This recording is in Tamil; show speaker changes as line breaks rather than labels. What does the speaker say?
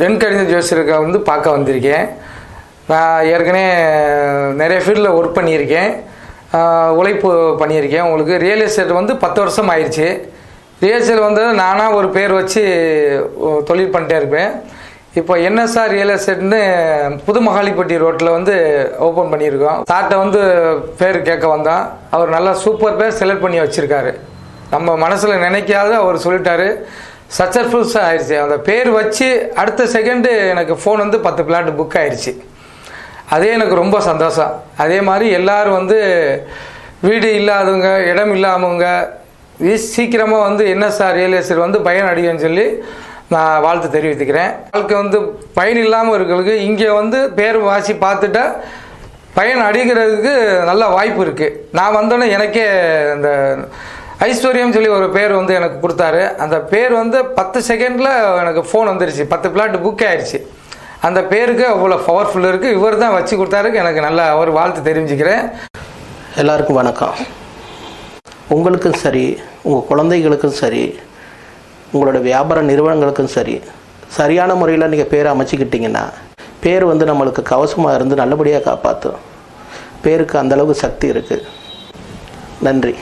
வெண்கணித ஜோசியருக்கு வந்து பார்க்க வந்திருக்கேன். நான் ஏற்கனவே நிறைய ஃபீல்டில் ஒர்க் பண்ணியிருக்கேன். உழைப்பு பண்ணியிருக்கேன். உங்களுக்கு ரியல் எஸ்டேட் வந்து பத்து வருஷம் ஆயிடுச்சு ரியல் எஸ்டேட் வந்து நானாக ஒரு பேர் வச்சு தொழில் பண்ணிட்டே இருப்பேன். இப்போ என்எஸ்ஆர் ரியல் எஸ்டேட்னு புது மகாலிப்பட்டி ரோட்டில் வந்து ஓப்பன் பண்ணியிருக்கோம். சார்ட்டை வந்து பேர் கேட்க வந்தோம் அவர் நல்லா சூப்பர் பேர் செலக்ட் பண்ணி வச்சுருக்காரு. நம்ம மனசில் நினைக்காத அவர் சொல்லிட்டாரு. சக்ஸஸ்ஃபுல்ஸாக ஆயிடுச்சு. அந்த பேர் வச்சு அடுத்த செகண்டு எனக்கு ஃபோன் வந்து பத்து பிளாட் புக் ஆயிடுச்சு. அதே எனக்கு ரொம்ப சந்தோஷம். அதே மாதிரி எல்லோரும் வந்து வீடு இல்லாதவங்க இடம் இல்லாமவங்க சீக்கிரமாக வந்து என்ன சார் ரியல் எஸ்டேட் வந்து பயன் அடையும்னு சொல்லி நான் வாழ்த்து தெரிவித்துக்கிறேன். வாழ்க்கை வந்து பயன் இல்லாமல் இருக்கிறதுக்கு இங்கே வந்து பேர் வாசி பார்த்துட்டா பயன் அடைகிறதுக்கு நல்ல வாய்ப்பு இருக்குது நான் வந்தோடனே எனக்கே அந்த ஐஸ்வர்யம் சொல்லி ஒரு பேர் வந்து எனக்கு கொடுத்தாரு. அந்த பேர் வந்து பத்து செகண்டில் எனக்கு ஃபோன் வந்துருச்சு. பத்து பிளாட் புக் ஆயிடுச்சு அந்த பேருக்கு அவ்வளோ பவர்ஃபுல் இருக்குது இவர் தான் வச்சு கொடுத்தாருக்கு எனக்கு நல்லா அவர் வாழ்த்து தெரிஞ்சுக்கிறேன்
எல்லாருக்கும் வணக்கம். உங்களுக்கும் சரி உங்கள் குழந்தைகளுக்கும் சரி உங்களோட வியாபார நிறுவனங்களுக்கும் சரி சரியான முறையில் நீங்கள் பேரை அமைச்சிக்கிட்டீங்கன்னா பேர் வந்து நம்மளுக்கு கவசமாக இருந்து நல்லபடியாக காப்பாற்றும் பேருக்கு அந்தளவுக்கு சக்தி இருக்குது நன்றி.